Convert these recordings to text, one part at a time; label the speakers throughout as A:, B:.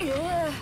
A: Yeah.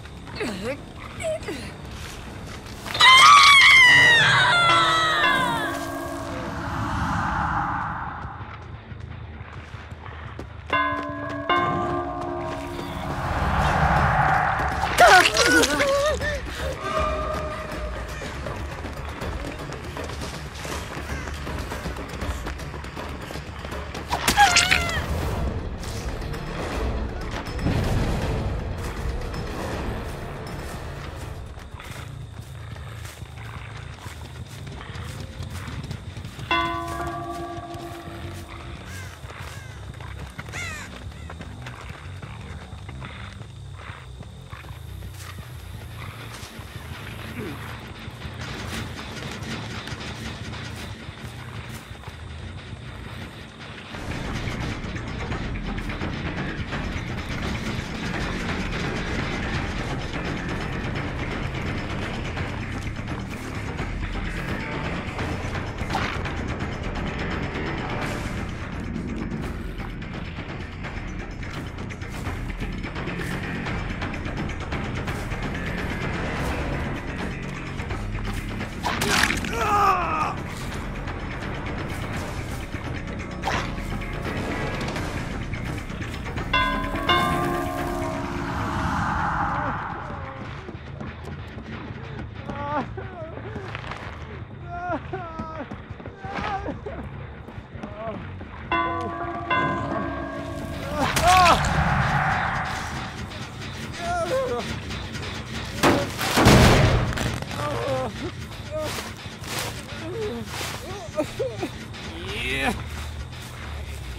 A: Yeah.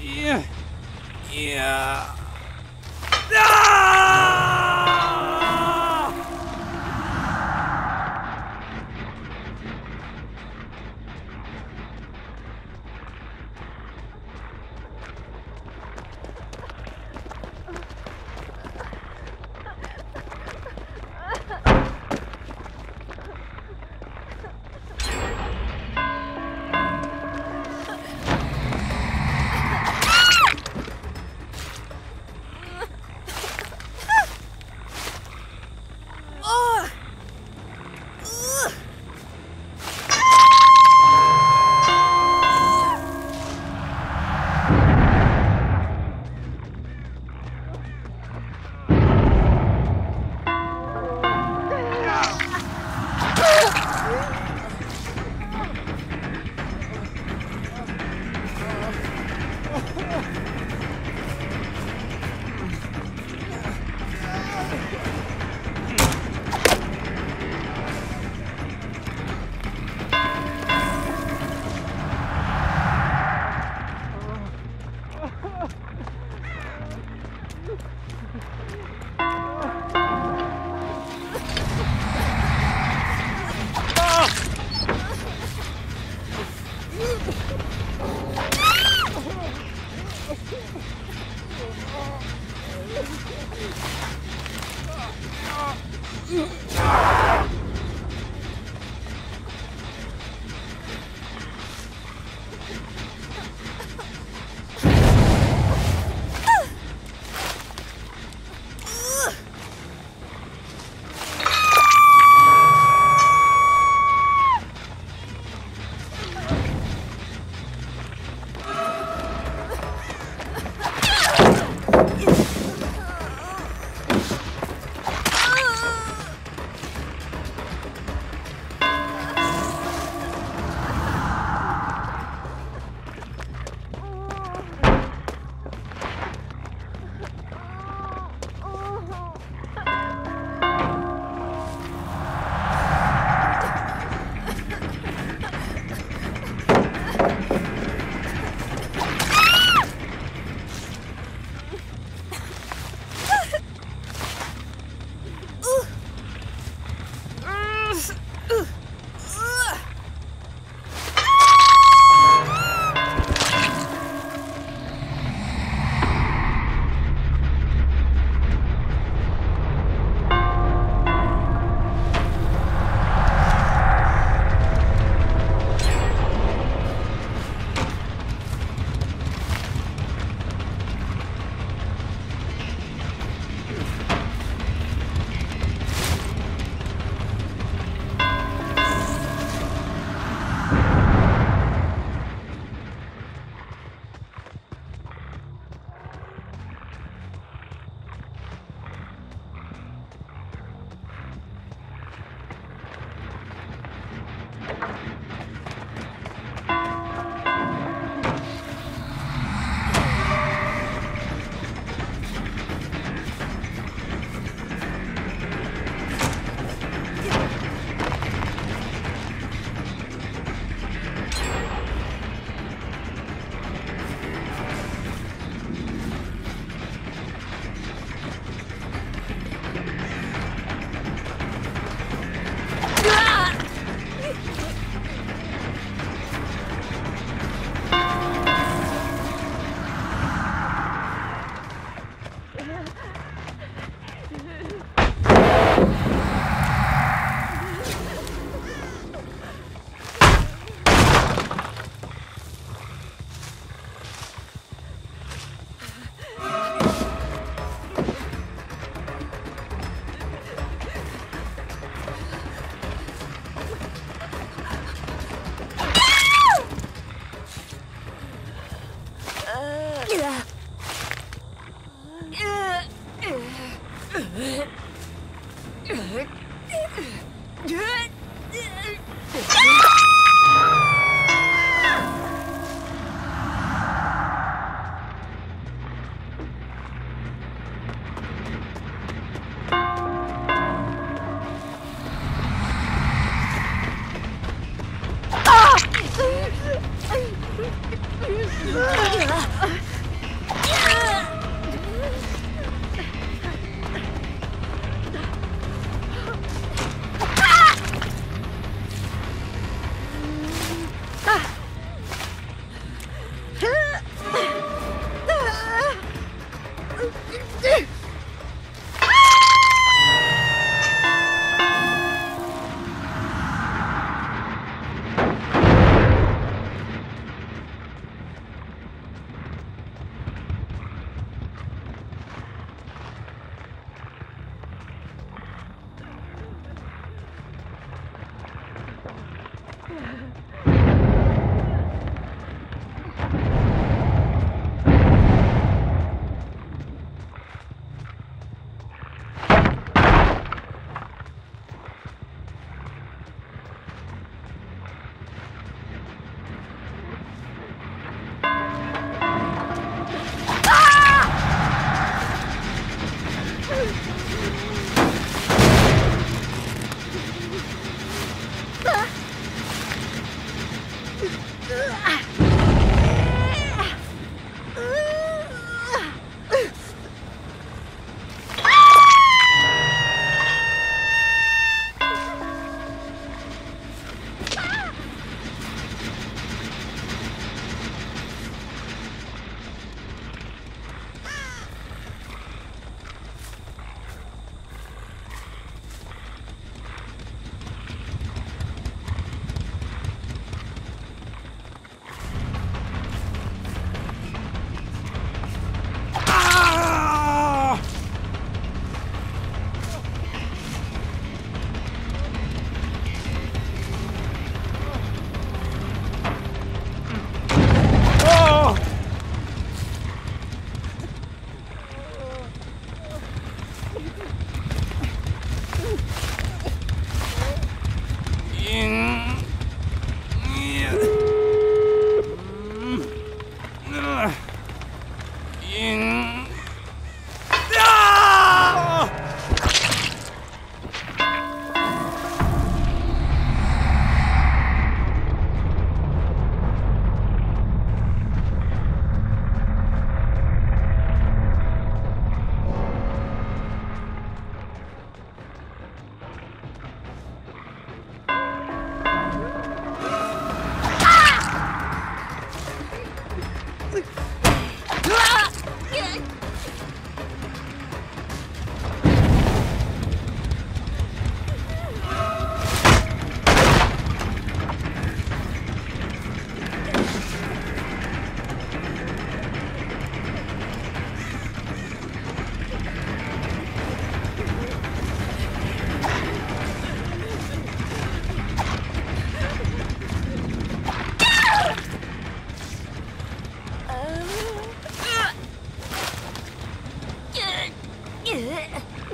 A: Yeah. Yeah. Ah!
B: Ugh.